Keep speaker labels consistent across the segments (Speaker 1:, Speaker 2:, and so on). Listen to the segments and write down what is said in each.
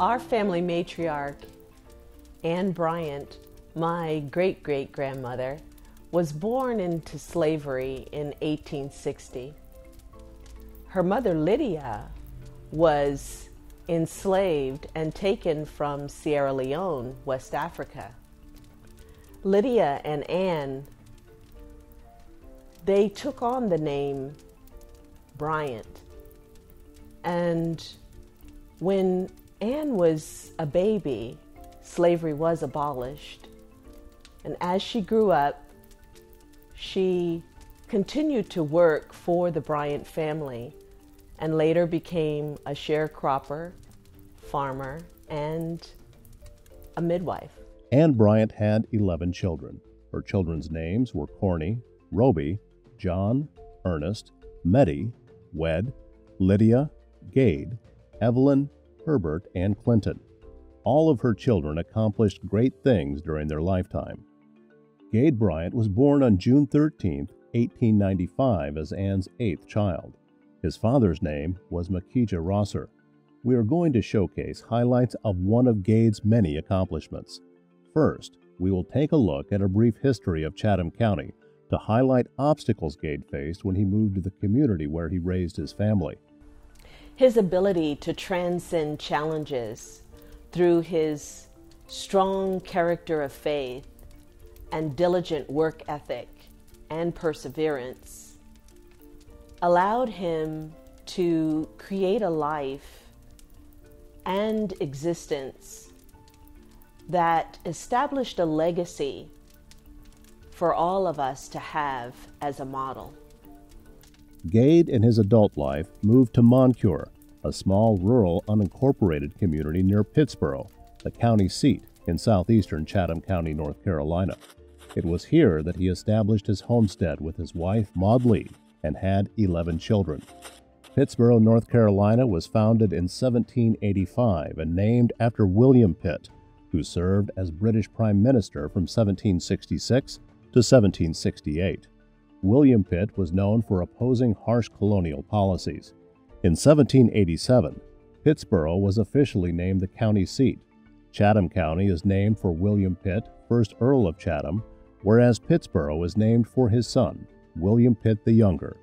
Speaker 1: Our family matriarch, Annie Bryant, my great great grandmother, was born into slavery in 1860. Her mother, Lydia, was enslaved and taken from Sierra Leone, West Africa. Lydia and Annie, they took on the name Bryant. And when Annie was a baby, slavery was abolished. And as she grew up, she continued to work for the Bryant family and later became a sharecropper, farmer, and a midwife.
Speaker 2: Annie Bryant had 11 children. Her children's names were Corny, Roby, John, Ernest, Meddy, Wed, Lydia, Gade, Evelyn, Herbert, and Clinton. All of her children accomplished great things during their lifetime. Gade Bryant was born on June 13, 1895, as Annie's eighth child. His father's name was Makija Rosser. We are going to showcase highlights of one of Gade's many accomplishments. First, we will take a look at a brief history of Chatham County to highlight obstacles Gade faced when he moved to the community where he raised his family.
Speaker 1: His ability to transcend challenges through his strong character of faith and diligent work ethic and perseverance allowed him to create a life and existence that established a legacy for all of us to have as a model.
Speaker 2: Gade, in his adult life, moved to Moncure, a small rural unincorporated community near Pittsboro, the county seat in southeastern Chatham County, North Carolina. It was here that he established his homestead with his wife, Maud Lee, and had 11 children. Pittsboro, North Carolina was founded in 1785 and named after William Pitt, who served as British Prime Minister from 1766 to 1768. William Pitt was known for opposing harsh colonial policies. In 1787, Pittsboro was officially named the county seat. Chatham County is named for William Pitt, 1st Earl of Chatham, whereas Pittsboro is named for his son, William Pitt the Younger.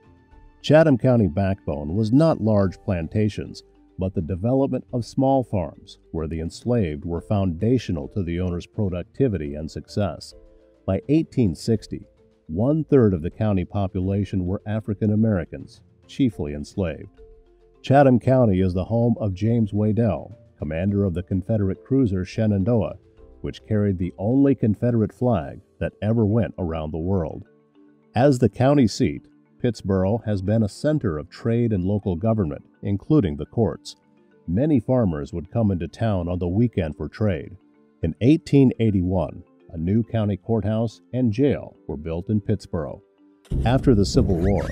Speaker 2: Chatham County backbone was not large plantations, but the development of small farms, where the enslaved were foundational to the owner's productivity and success. By 1860, one third of the county population were African Americans, chiefly enslaved. Chatham County is the home of James Waddell, commander of the Confederate cruiser Shenandoah, which carried the only Confederate flag that ever went around the world. As the county seat, Pittsboro has been a center of trade and local government, including the courts. Many farmers would come into town on the weekend for trade. In 1881, a new county courthouse and jail were built in Pittsboro. After the Civil War,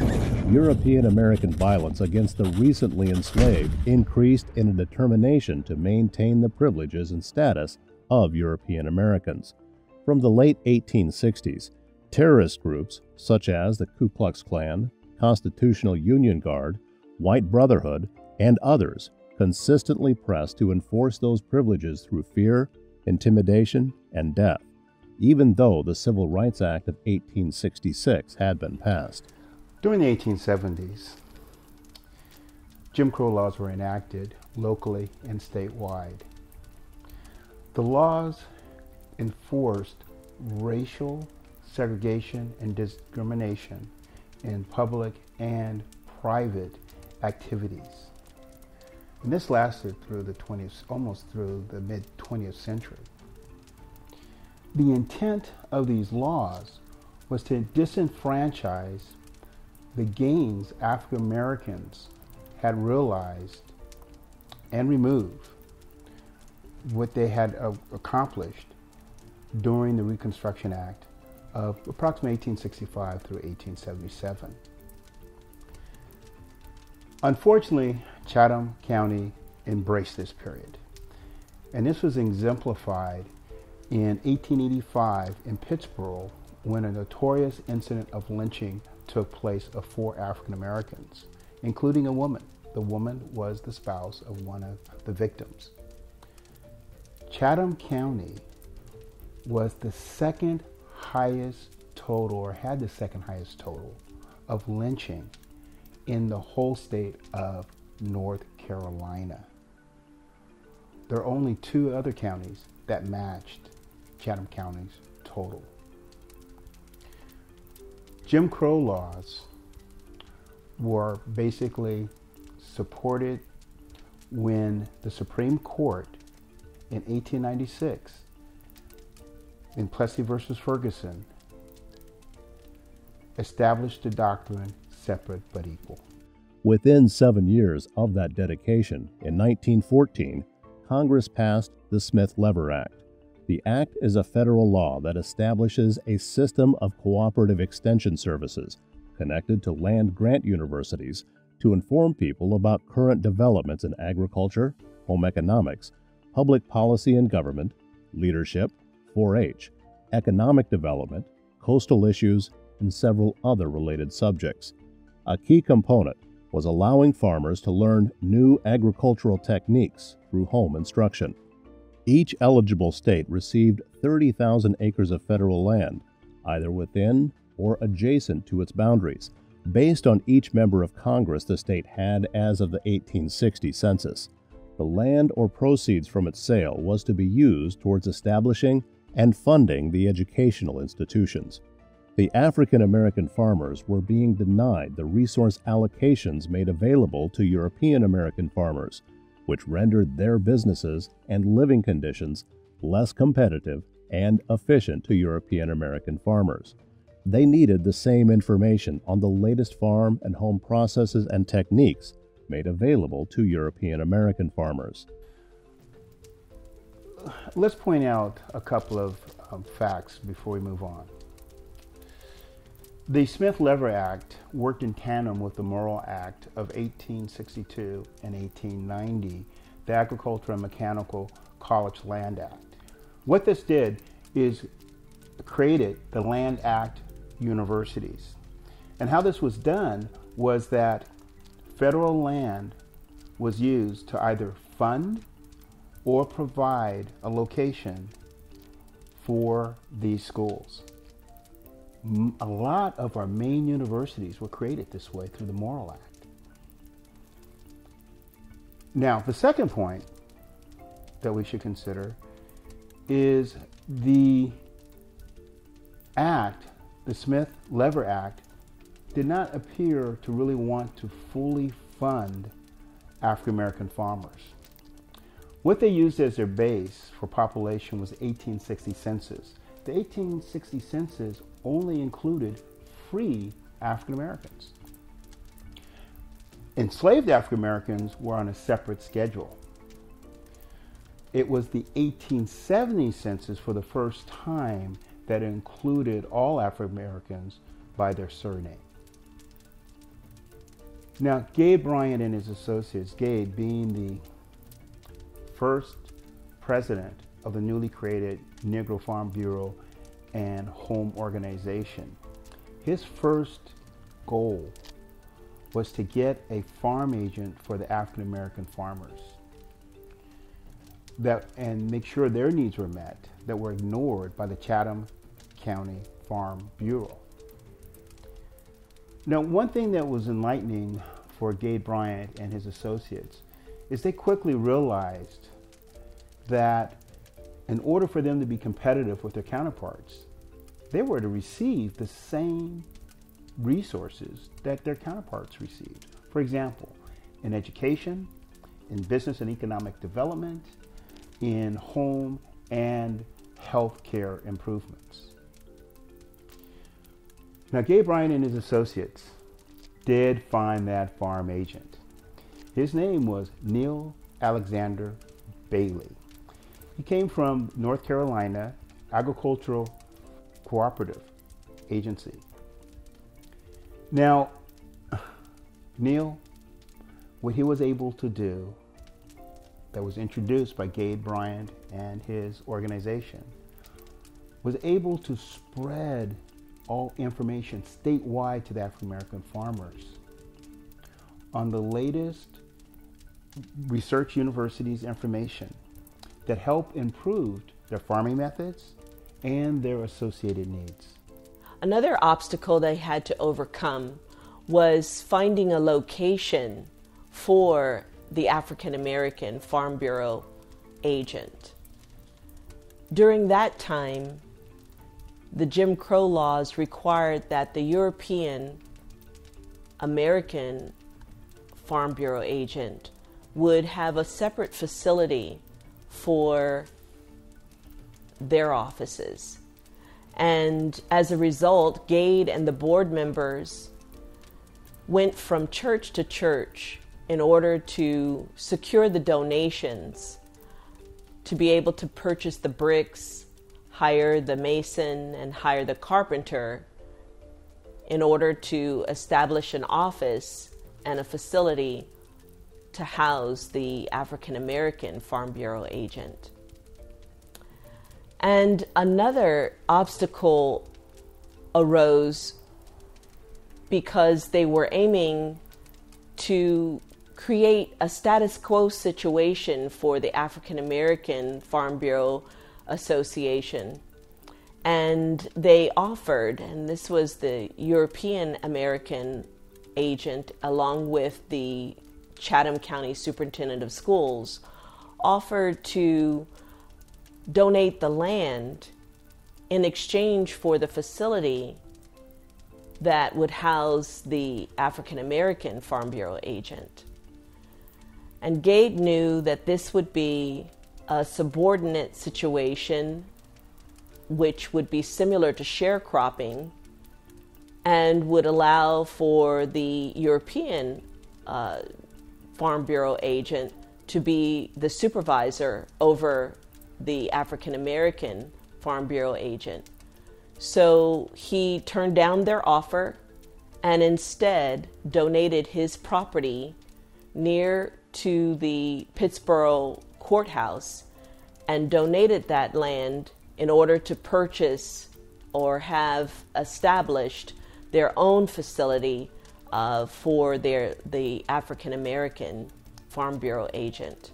Speaker 2: European American violence against the recently enslaved increased in a determination to maintain the privileges and status of European Americans. From the late 1860s, terrorist groups such as the Ku Klux Klan, Constitutional Union Guard, White Brotherhood, and others consistently pressed to enforce those privileges through fear, intimidation, and death, even though the Civil Rights Act of 1866 had been passed.
Speaker 3: During the 1870s, Jim Crow laws were enacted locally and statewide. The laws enforced racial segregation and discrimination in public and private activities. And this lasted through the 20th, almost through the mid 20th century. The intent of these laws was to disenfranchise the gains African Americans had realized and remove what they had uh, accomplished during the Reconstruction Act of approximately 1865 through 1877. Unfortunately, Chatham County embraced this period. And this was exemplified in 1885 in Pittsboro when a notorious incident of lynching took place of four African Americans, including a woman. The woman was the spouse of one of the victims. Chatham County was the second highest total, or had the second highest total, of lynching in the whole state of North Carolina. There are only two other counties that matched Chatham County's total. Jim Crow laws were basically supported when the Supreme Court in 1896 in Plessy versus Ferguson established the doctrine separate but equal.
Speaker 2: Within seven years of that dedication, in 1914, Congress passed the Smith Lever Act. The act is a federal law that establishes a system of cooperative extension services connected to land grant universities to inform people about current developments in agriculture, home economics, public policy and government, leadership, 4 H, economic development, coastal issues, and several other related subjects. A key component was allowing farmers to learn new agricultural techniques through home instruction. Each eligible state received 30,000 acres of federal land, either within or adjacent to its boundaries, based on each member of Congress the state had as of the 1860 census. The land or proceeds from its sale was to be used towards establishing and funding the educational institutions. The African American farmers were being denied the resource allocations made available to European American farmers, which rendered their businesses and living conditions less competitive and efficient to European American farmers. They needed the same information on the latest farm and home processes and techniques made available to European American farmers.
Speaker 3: Let's point out a couple of um, facts before we move on. The Smith Lever Act worked in tandem with the Morrill Act of 1862 and 1890, the Agricultural and Mechanical College Land Act. What this did is created the Land Act universities. And how this was done was that federal land was used to either fund or provide a location for these schools. A lot of our main universities were created this way through the Morrill Act. Now, the second point that we should consider is the act the Smith Lever Act did not appear to really want to fully fund African American farmers. What they used as their base for population was 1860 census. The 1860 census only included free African Americans. Enslaved African Americans were on a separate schedule. It was the 1870 census for the first time that included all African Americans by their surname. Now, Gabe Bryant and his associates, Gabe being the first president of the newly created Negro Farm Bureau and Home Organization, his first goal was to get a farm agent for the African American farmers that and make sure their needs were met that were ignored by the Chatham County Farm Bureau. Now, one thing that was enlightening for Gabe Bryant and his associates is they quickly realized that in order for them to be competitive with their counterparts, they were to receive the same resources that their counterparts received. For example, in education, in business and economic development, in home and health care improvements. Now, Gabe Bryant and his associates did find that farm agent. His name was Neil Alexander Bailey. He came from North Carolina Agricultural Cooperative Agency. Now, Neil, what he was able to do that was introduced by Gabe Bryant and his organization was able to spread all information statewide to the African American farmers on the latest research universities information that help improve their farming methods and their associated needs.
Speaker 1: Another obstacle they had to overcome was finding a location for the African American Farm Bureau agent. During that time, the Jim Crow laws required that the European American Farm Bureau agent would have a separate facility for their offices. And as a result, Gade and the board members went from church to church in order to secure the donations to be able to purchase the bricks, hire the mason, and hire the carpenter in order to establish an office and a facility to house the African American Farm Bureau agent. And another obstacle arose because they were aiming to create a status quo situation for the African American Farm Bureau Association. And they offered, and this was the European American agent, along with the Chatham County Superintendent of Schools, offered to donate the land in exchange for the facility that would house the African American Farm Bureau agent. And Gade knew that this would be a subordinate situation, which would be similar to sharecropping and would allow for the European uh, Farm Bureau agent to be the supervisor over the African American Farm Bureau agent. So he turned down their offer and instead donated his property near to the Pittsboro courthouse and donated that land in order to purchase or have established their own facility uh, for their the African American Farm Bureau agent.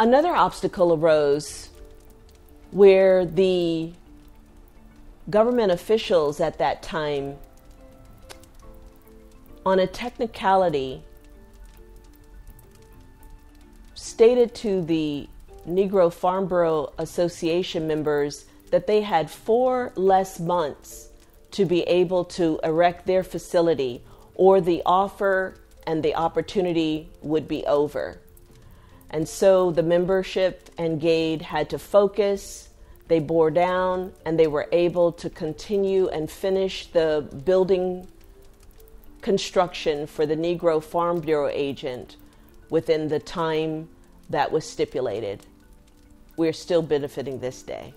Speaker 1: Another obstacle arose where the government officials at that time, on a technicality, stated to the Negro Farm Bureau Association members that they had four less months to be able to erect their facility, or the offer and the opportunity would be over. And so the membership and GADE had to focus, they bore down, and they were able to continue and finish the building construction for the Negro Farm Bureau agent within the time that was stipulated. We're still benefiting this day.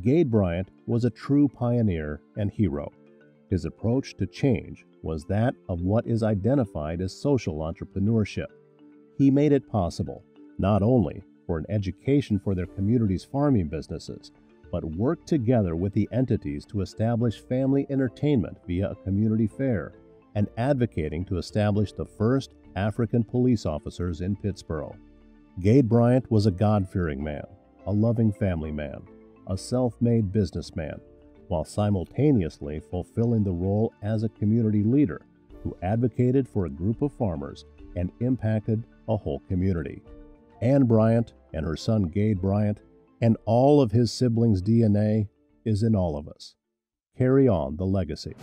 Speaker 2: Gade Bryant was a true pioneer and hero. His approach to change was that of what is identified as social entrepreneurship. He made it possible not only for an education for their community's farming businesses, but worked together with the entities to establish family entertainment via a community fair and advocating to establish the first African police officers in Pittsboro. Gade Bryant was a God fearing man, a loving family man, a self made businessman, while simultaneously fulfilling the role as a community leader who advocated for a group of farmers and impacted a whole community. Annie Bryant and her son Gade Bryant and all of his siblings' DNA is in all of us. Carry on the legacy.